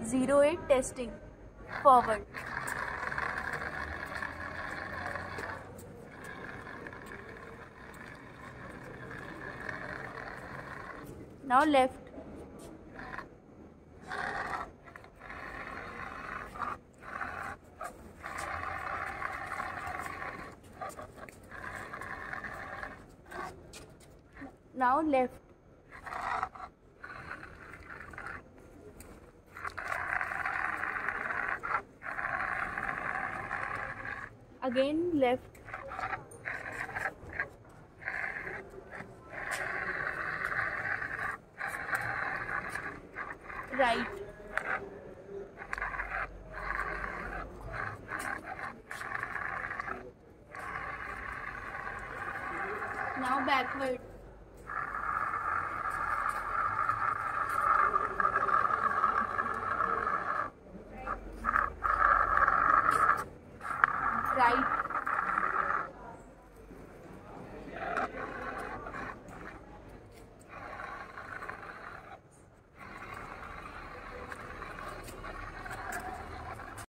08 testing. Forward. Now left. Now left. again left right now backward right